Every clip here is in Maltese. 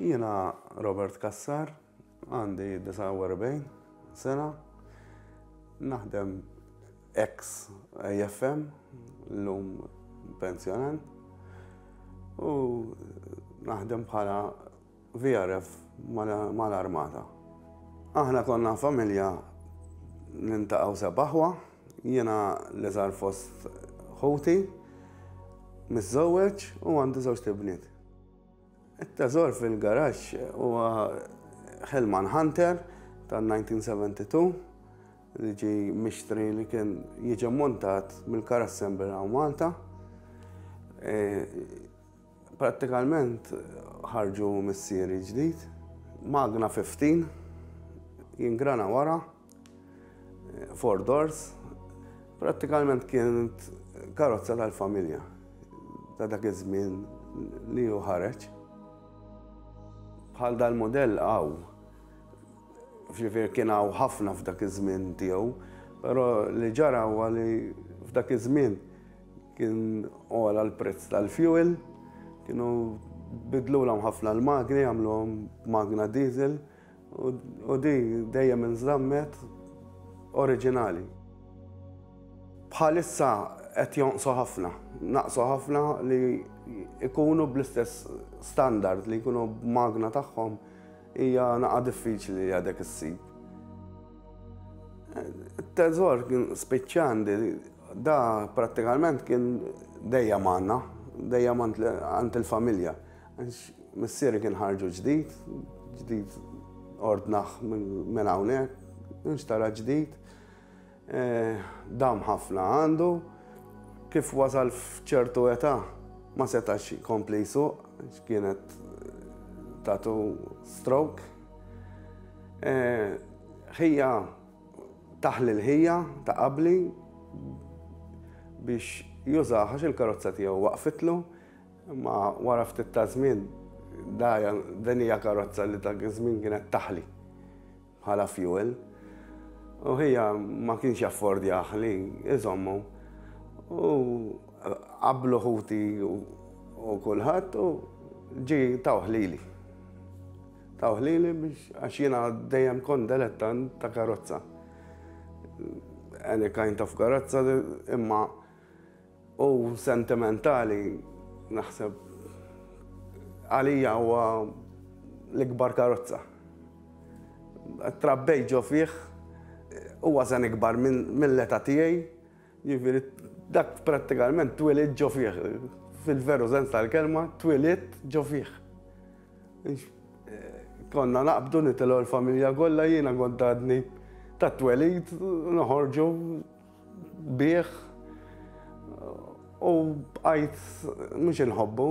Jiena Robert Kassar, għandi 49 sena, naħdem ex AFM, l-lum pensjonant, u naħdem bħala VRF mal-Armata. Aħna konna familja niltaqgħu seba' ħwa, jiena l-iżgħar fost ħuti, miżżewweġ u għandi żewġt ibniet. It-teżor fil-garaxx huwa Hillman Hunter tan-1972 li ġie mixtri li kien jiġi mmontat mill-Car Assembly hawn Malta. Prattikalment ħarġu missieri ġdid, Magna 15, jingrana wara, four doors, prattikalment kienet karozza tal-familja ta' dak iż-żmien li hu ħareġ. Bħal dal-mudell hawn, ġifieri kien hawn ħafna f'dak iż-żmien tiegħu, però li ġara huwa li f'dak iż-żmien, Kien għola l-prezz tal-fuel, kienu bidlu l ħafna l-magni, għamlu magna diesel, u di dejjem nżammet oriġinali. Bħalissa qed jonqsu ħafna, naqsu ħafna li ikunu bl-istess standard li jkunu magna tagħhom hija naqa' diffiċli għadek issib. Teżor kien spiċċandi Da prattikalment kien dejjem għandna, dejjem għand il-familja. Għax missieri kien ħarġu ġdid, ġdid ordnah minn hawnhekk, inxtara ġdid, dam ħafna għandu, kif wasal f'ċertu età ma setax jkompli jsuq għax kienet tatu stroke. Ħija. taħlilħija ta' qabli biex jużaha għax il-karozza tiegħu waqfitlu, imma wara ftit ta' żmien daja din hija karozza li dak iż-żmien kienet taħli bħala fuel. U ħija ma kienx jaffordjah li iżommu. U qablu ħuti u kulħadd u ġi tawħ lili. Tawh lili biex għax jiena dejjem kont delettant ta' karozza. Any kind of karozza imma hu sentimentali naħseb għalija huwa l-ikbar karozza. Trabbejt ġo fih, huwa sen ikbar mill-età tiegħi. Jiġifieri dak prattikalment twilidt ġo fih, fil-veru sens tal-kelma, twilidt ġo fih. Konna naqbdu nitilgħu l-familja kollha, jiena kont għadni tat-twelid noħorġu bih u bqajt mhux inħobbu,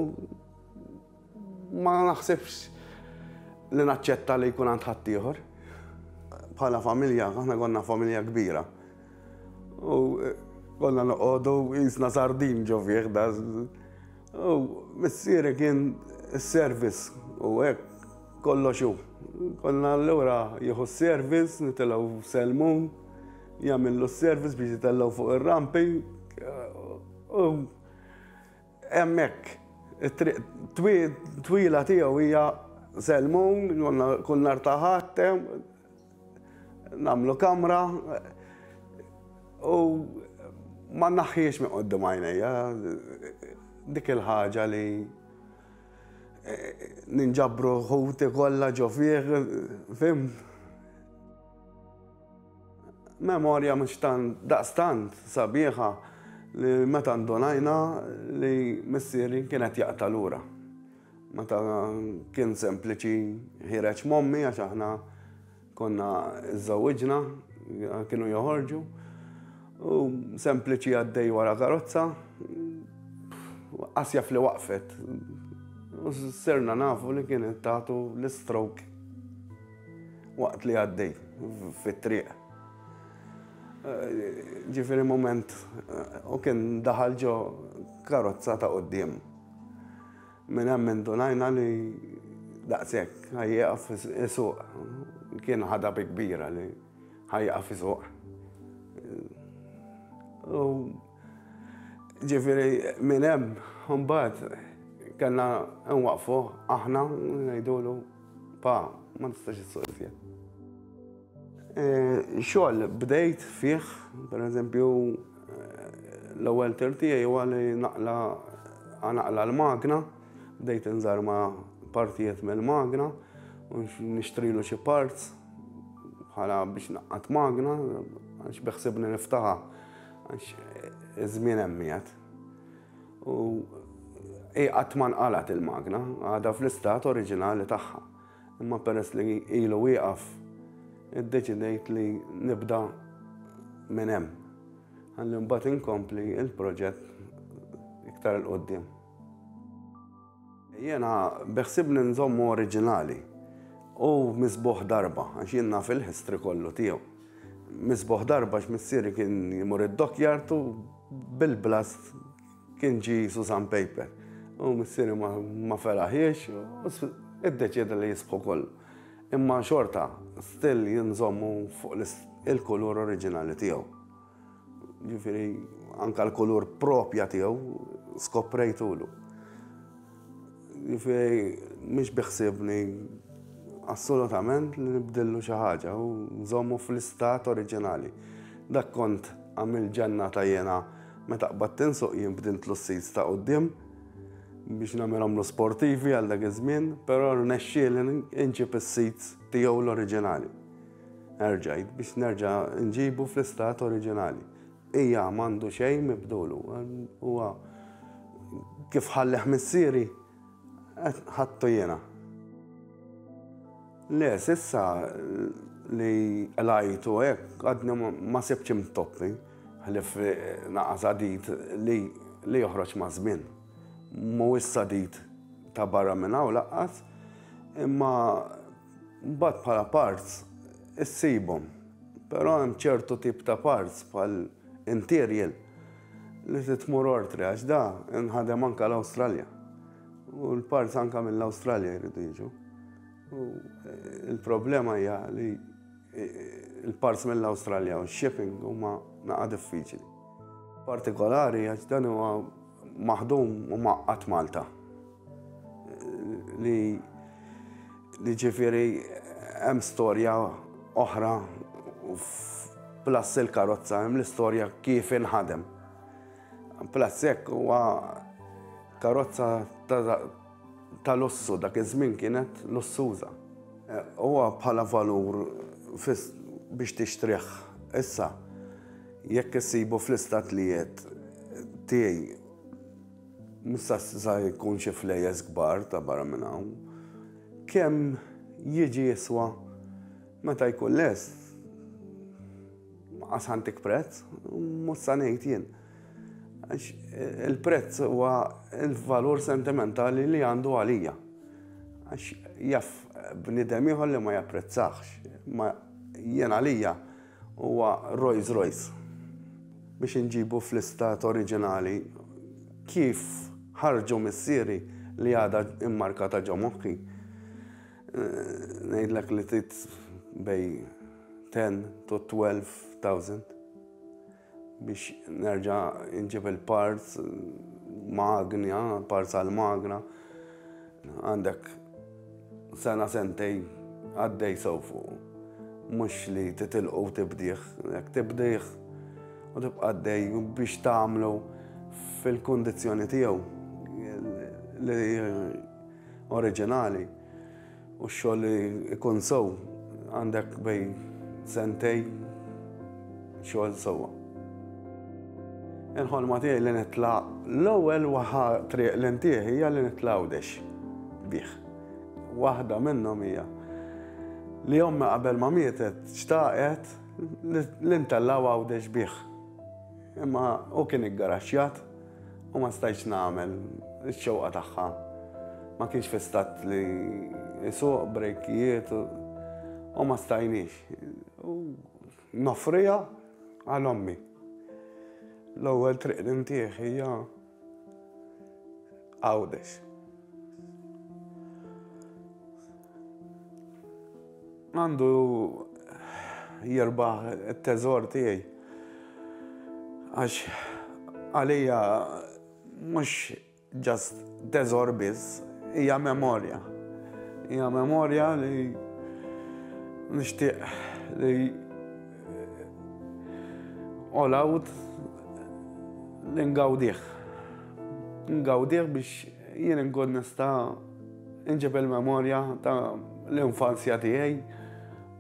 Ma naħsibx li naċċetta li jkun għand ħaddieħor. Bħala familja, aħna konna familja kbira. U konna noqogħdu jisna sardin ġo fih da. U missieri kien is-service u hekk kollox hu. Konna allura jieħu s-service, nitilgħu selmun, jagħmillu s-service biex jitellgħu fuq ir-rampi. U Hemmhekk, it-triq twila tiegħu hija Selmun, kull nhar ta' Ħadd nagħmlu kamra u ma nnaħħiex minn quddiem għajnejja dik il-ħaġa li ninġabru ħuti kollha ġo fih, fimt? Memorja mhux tant daqstant sabiħa li meta ndunajna li missieri kien qed jaqta' lura. Meta kien sempliċi ħireġ m'ommi għax aħna konna żżewwiġna, kienu joħorġu, u sempliċi għaddej wara karozza, qas jaf li waqfet. U sirna nafu li kienet tagħtu l-istroke. waqt li għaddej fit-triq. Ġifieri mument u kien daħal ġo karozza ta' quddiem. Minn hemm indunajna li daqshekk ħajjieqaf isuq. Kien ħadha bi kbira li ħajjieqaf isuq. U ġifieri minn hemm imbagħad kellna nwaqfu aħna ngħidulu. Pa, ma nistax issuq iżjed. E, xogħol bdejt fih, per eżempju, l-ewwel tertija jew li naqla naqla l-magna, bdejt nżarma partijiet mill-magna, u nixtrilu xi parts bħala biex naqqat magna, għax beħsibni niftaħa, għax iż-żmien hemm U hi qatt ma nqalgħet il-magna, għadha fl-istat oriġinali tagħha. Imma peress li ilu wieqaf, iddeċidejt li nibda minn hemm. Ħalli mbagħad inkompli l-proġett iktar il-quddiem. Jiena beħsibni nżommu oriġinali u misbuħ darba, għax jien naf il-history kollu tiegħu. Misbuħ darba x'missieri kien jimur id-dockyard u bil-blast kien ġi Susan Paper. U missieri ma feraħiex u id-deċeda li jisbħu kollu. Imma xorta, still jinżommu fuq il-kulur oriġinali tiegħu. Ġifieri anke l-kulur propja tiegħu skoprejtulu. Ġifieri mhix biħsibni assolutament li nibdillu xi ħaġa u nżommu fl-istat oriġinali. Dak kont għamil ġenna ta' jena meta qbad tinsuq jien bdint l-ussis ta' qoddim biex namirhom l-sportivi għal dak iż-żmien, però rnexxieli inġib is-seats tiegħu l-oriġinali. Erġajt biex nerġa' nġibu fl-istat oriġinali. Ija m'għandu xejn mibdulu. Huwa kif ħallih missieri ħattu jiena. Le, sissa li lajtu hekk għadni ma sibtx imtoppi ħlief naqas għadid li joħroġ maż-żmien. Mhuwiex sadid ta' barra minn hawn laqqas, imma Mbagħad bħala parts issibhom. Però hemm ċertu tip ta' parts bħal interial li trid tmur ortri għax da nħadem anke l-Awstralja. U l-parts anke mill-Awstralja jridu jiġu. U eh, il-problema hija li Il-parts mill-Awstralja u shipping huma naqa' diffiċli. Partikolari għax dan huwa maħdum u maqqat Malta. Li li ġifieri hemm storja oħra plus il-karozza hemm l-istorja kif inħadem. Plus hekk huwa karozza ta' ta' lussu, dak iż-żmien kienet lussuża. Huwa bħala valur biex tixtrih. Issa, jekk issibu fl-istatlijiet tiegħi mhux sa jkun xi flejjes kbar ta' barra minn hawn, kemm jiġi jiswa meta jkun lest, ma qas ħa ntik prezz, mhux sa ngħid jien. Il-prezz huwa il-valur sentimentali li għandu għalija. Għax jaff bnidem ieħor li ma japprezzax. Ma jien għalija huwa Rolls Royce biex inġibu fl-istat oriġinali kif ħarġu missieri li għada immarkata ġo moħħi. Ngħidlek li tit bej 10 to 12,000. biex nerġa' nġib il-parts magni, parts għal-magna, għandek sena sentej għaddej sew fuq. Mhux li titilqu tibdih, jekk tibdih u tibqa' għaddej biex tagħmlu fil-kundizzjoni tiegħu li oriġinali. U x-xogħol li jkun sew għandek bej sentej xogħol sewwa. Il-ħolma tiegħi li nitla' l-ewwel waħa triq li ntih hija li nitla' Għawdex bih. Waħda minnhom hija li ommi qabel ma mietet xtaqet li ntellgħu Għawdex bih. Imma hu kien iggaraxxjat U ma stajtx nagħmel ix-xewqa tagħha. Ma kienx fi stat li jsuq brejkijiet u ma stajniex. U nofrija għal ommi. L-ewwel triq li ntieħ hija għawdex. Għandu jirbaħ it-teżor tiegħi. Għax għalija mhux ġast teżor biss, hija memorja. Hija memorja li nixtieq li all out li ngawdih. Ngawdih biex jien nkun nista' Inġib il-memorja ta' l-infanzja tiegħi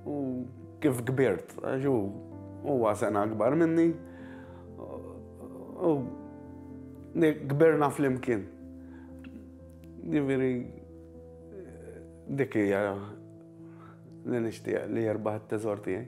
u kif kbirt, għax huwa sena akbar minni. U kbirna fl-imkien. Jiviri, dik hija li nixtieq li jerbaħ it-teżor tiegħi.